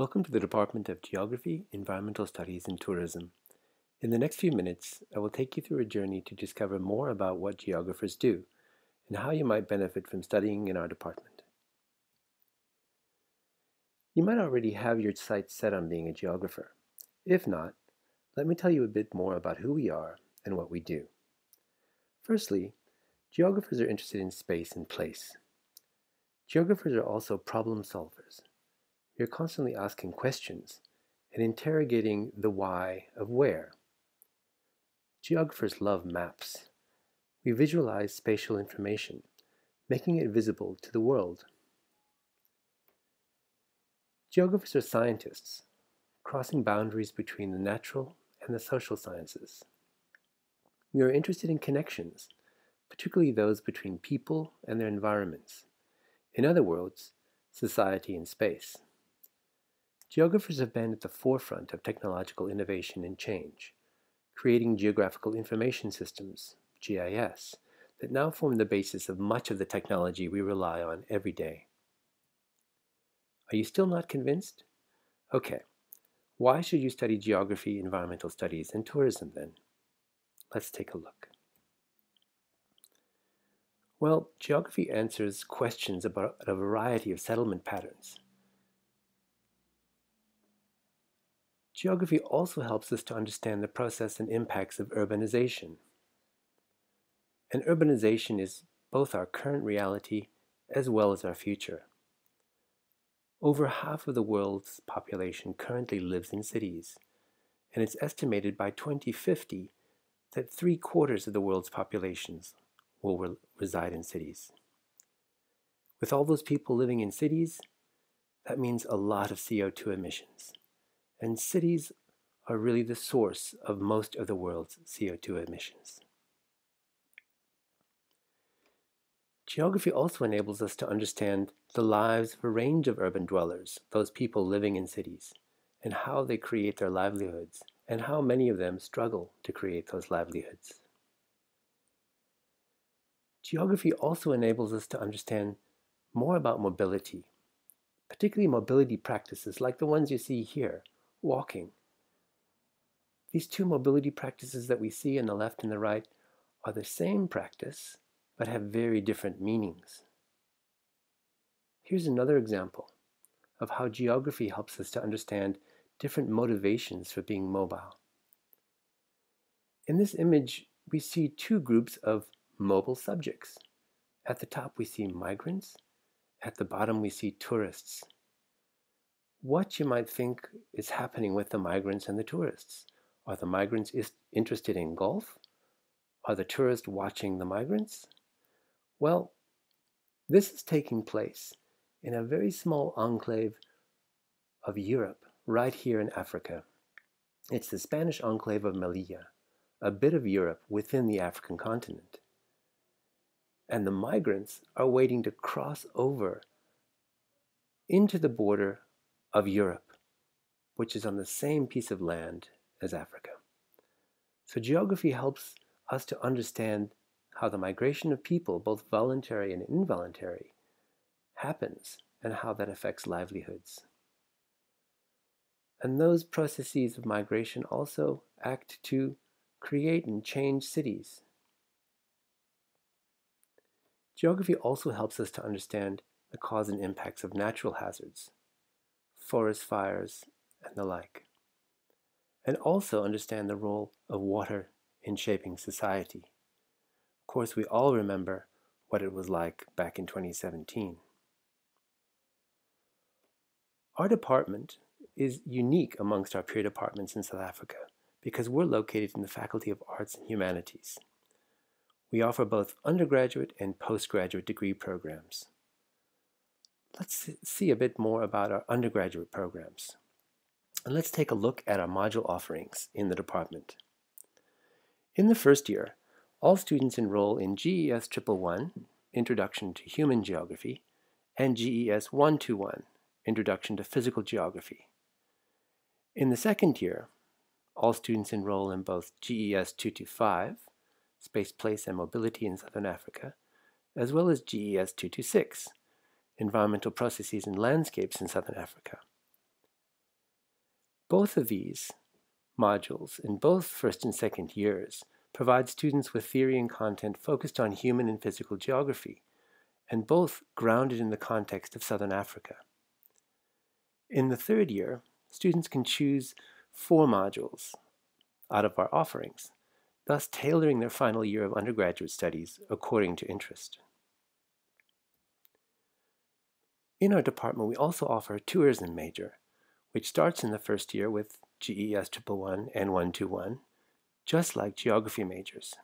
Welcome to the Department of Geography, Environmental Studies, and Tourism. In the next few minutes, I will take you through a journey to discover more about what geographers do and how you might benefit from studying in our department. You might already have your sights set on being a geographer. If not, let me tell you a bit more about who we are and what we do. Firstly, geographers are interested in space and place. Geographers are also problem solvers. Are constantly asking questions and interrogating the why of where. Geographers love maps. We visualize spatial information, making it visible to the world. Geographers are scientists, crossing boundaries between the natural and the social sciences. We are interested in connections, particularly those between people and their environments. In other words, society and space. Geographers have been at the forefront of technological innovation and change, creating geographical information systems, GIS, that now form the basis of much of the technology we rely on every day. Are you still not convinced? Okay. Why should you study geography, environmental studies, and tourism then? Let's take a look. Well, geography answers questions about a variety of settlement patterns. Geography also helps us to understand the process and impacts of urbanization. And urbanization is both our current reality as well as our future. Over half of the world's population currently lives in cities, and it's estimated by 2050 that three quarters of the world's populations will re reside in cities. With all those people living in cities, that means a lot of CO2 emissions. And cities are really the source of most of the world's CO2 emissions. Geography also enables us to understand the lives of a range of urban dwellers, those people living in cities, and how they create their livelihoods, and how many of them struggle to create those livelihoods. Geography also enables us to understand more about mobility, particularly mobility practices like the ones you see here, walking. These two mobility practices that we see on the left and the right are the same practice, but have very different meanings. Here's another example of how geography helps us to understand different motivations for being mobile. In this image, we see two groups of mobile subjects. At the top, we see migrants. At the bottom, we see tourists. What you might think is happening with the migrants and the tourists. Are the migrants interested in golf? Are the tourists watching the migrants? Well, this is taking place in a very small enclave of Europe, right here in Africa. It's the Spanish enclave of Melilla, a bit of Europe within the African continent and the migrants are waiting to cross over into the border of Europe, which is on the same piece of land as Africa. So geography helps us to understand how the migration of people, both voluntary and involuntary, happens and how that affects livelihoods. And those processes of migration also act to create and change cities Geography also helps us to understand the cause and impacts of natural hazards, forest fires, and the like, and also understand the role of water in shaping society. Of course, we all remember what it was like back in 2017. Our department is unique amongst our peer departments in South Africa because we're located in the Faculty of Arts and Humanities. We offer both undergraduate and postgraduate degree programs. Let's see a bit more about our undergraduate programs. And let's take a look at our module offerings in the department. In the first year, all students enroll in GES 111, Introduction to Human Geography, and GES 121, Introduction to Physical Geography. In the second year, all students enroll in both GES 225, Space, Place, and Mobility in Southern Africa, as well as GES 226, Environmental Processes and Landscapes in Southern Africa. Both of these modules in both first and second years provide students with theory and content focused on human and physical geography, and both grounded in the context of Southern Africa. In the third year, students can choose four modules out of our offerings, thus tailoring their final year of undergraduate studies according to interest. In our department, we also offer a tourism major, which starts in the first year with GES 111 and 121, just like geography majors.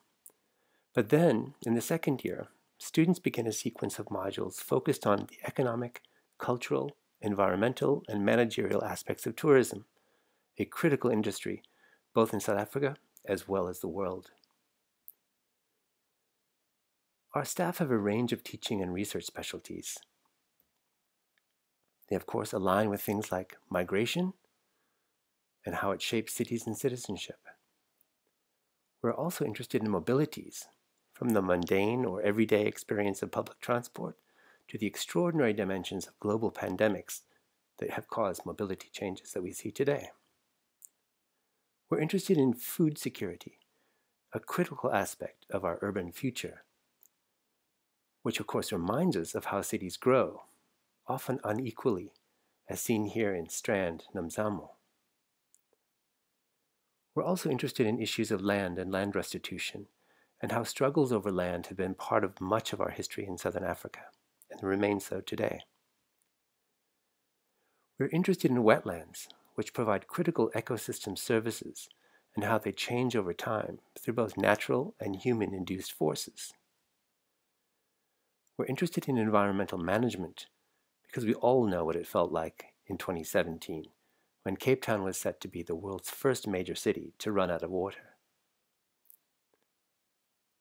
But then, in the second year, students begin a sequence of modules focused on the economic, cultural, environmental, and managerial aspects of tourism, a critical industry both in South Africa as well as the world. Our staff have a range of teaching and research specialties. They, of course, align with things like migration and how it shapes cities and citizenship. We're also interested in mobilities, from the mundane or everyday experience of public transport to the extraordinary dimensions of global pandemics that have caused mobility changes that we see today. We're interested in food security, a critical aspect of our urban future, which of course reminds us of how cities grow, often unequally, as seen here in Strand, Nomzamo. We're also interested in issues of land and land restitution, and how struggles over land have been part of much of our history in Southern Africa, and remain so today. We're interested in wetlands, which provide critical ecosystem services and how they change over time through both natural and human induced forces. We're interested in environmental management because we all know what it felt like in 2017 when Cape Town was set to be the world's first major city to run out of water.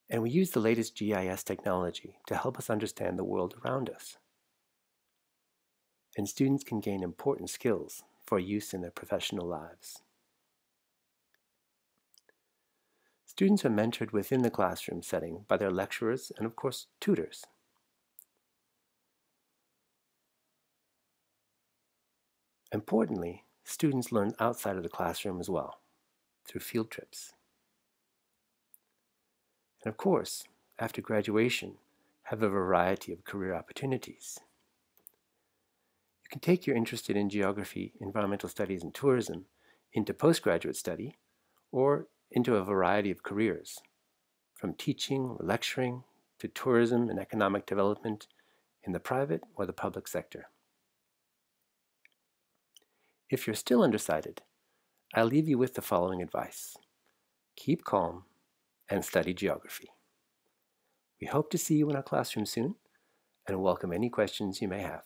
And we use the latest GIS technology to help us understand the world around us. And students can gain important skills for use in their professional lives. Students are mentored within the classroom setting by their lecturers and, of course, tutors. Importantly, students learn outside of the classroom as well, through field trips. And of course, after graduation, have a variety of career opportunities. You can take your interest in geography, environmental studies, and tourism into postgraduate study or into a variety of careers, from teaching or lecturing to tourism and economic development in the private or the public sector. If you're still undecided, I'll leave you with the following advice. Keep calm and study geography. We hope to see you in our classroom soon and welcome any questions you may have.